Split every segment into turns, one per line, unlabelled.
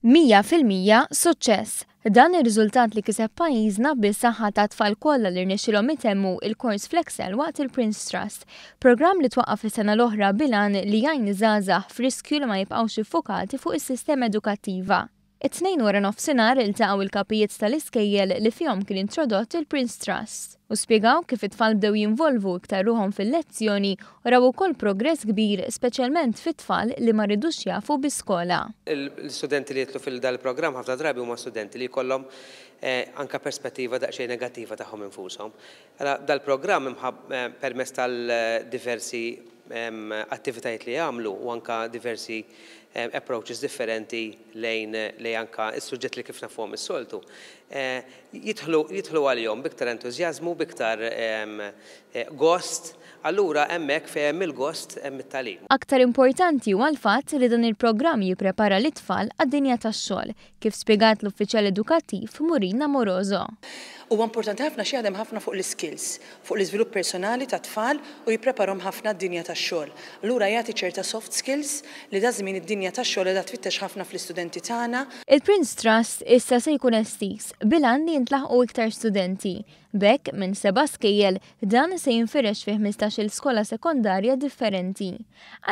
Mija fil-mija suċċess! Dan ir-riżultat li kiseb pajjiżna bis-saħħa ta' tfal kollha li rnexxilhom itemmu il-kors Flexel waqt il-Prince Trust, programm li twaqqaf is-sena l-oħra bilan li jgħin iż-żgħażagħ f'riskju li ma jibqgħux iffukati fuq is-sistema edukattiva. It-Tnejn wara nofsinhar iltaqgħu l-kapijiet tal-iskejjel li fihom kien introdott il-Prince Trust u spjegaw kif it-tfal bdew jinvolvu iktar ruħhom fil-lezzjoni u raw ukoll progress kbir speċjalment fit-tfal li ma ridux jafu bi
skola. L-istudenti li jidħlu fil dan il-programm ħafna drabi huma studenti li jkollhom anke perspettiva daqsxejn negattiva tagħhom infushom. Ara, dal-programm imħab permezz tal-diversi attivitajiet li jagħmlu u anke diversi approaches differenti lejn lejn anke s-suġġett li kif nafuhom is-soltu, jidħlu jidħlu għalihom b'iktar entużjażmu, b'iktar gost, allura hemmhekk fejn hemm il-gost hemm it-tagħlim.
Aktar importanti huwa l-fatt li dan il-programm jipprepara lit-tfal għad-dinja tax-xogħol, kif spjegat l-Uffiċjal Edukattiv Murina Morozo.
Huwa importanti ħafna għax jaħdem ħafna fuq l-iskills, fuq l-iżvilupp personali tat-tfal u jippreparhom ħafna għad-dinja tax-xogħol. Allura jagħti ċerta soft skills li daż-żmien id-dinja tax-xogħol qiegħda tfittex ħafna fl-istudenti tagħna.
Il-Prince Trust issa se jkun estiż, bil-għan li jintlaħqu iktar studenti, B'hekk, minn seba' skejjel, dan se jinfirex fi ħmistax-il skola sekondarja differenti.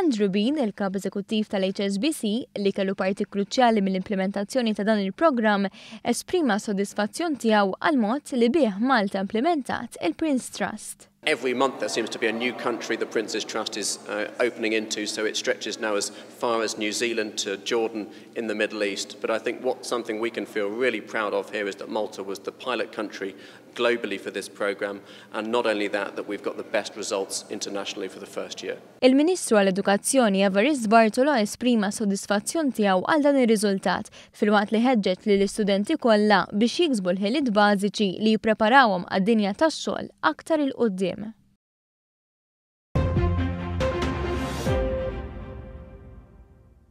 Andrew Bean, il-Kap Eżekuttiv tal-HSBC, li kellu parti kruċjali mill-implimentazzjoni ta' dan il-programm, esprima s-sodisfazzjon tiegħu għall-mod li bih Malta implimentat il-Prince Trust.
Every month there seems to be a new country the Prince's Trust is opening into so it stretches now as far as New Zealand to Jordan, in the Middle East, but I think what something we can feel really proud of here is that Malta was the pilot country globally for this programme and not only that, that we've got the best results internationally for the first year.
Il-Ministru għall-Edukazzjoni Evarist Bartolo esprima s-sodisfazzjon tiegħu għal dan ir-riżultat filwaqt li ħeġġeġ lill-istudenti kollha biex jiksbu l-ħiliet bażiċi li jippreparawhom għad-dinja tax-xogħol aktar 'il quddiem.